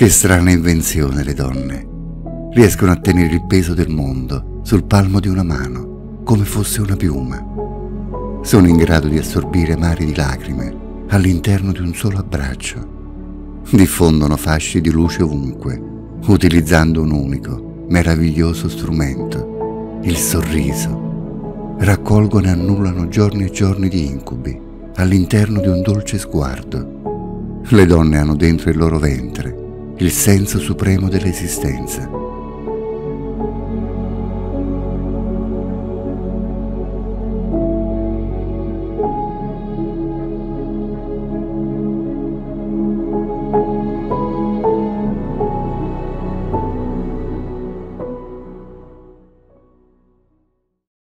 Che strana invenzione le donne. Riescono a tenere il peso del mondo sul palmo di una mano, come fosse una piuma. Sono in grado di assorbire mari di lacrime all'interno di un solo abbraccio. Diffondono fasci di luce ovunque, utilizzando un unico, meraviglioso strumento, il sorriso. Raccolgono e annullano giorni e giorni di incubi all'interno di un dolce sguardo. Le donne hanno dentro il loro ventre il senso supremo dell'esistenza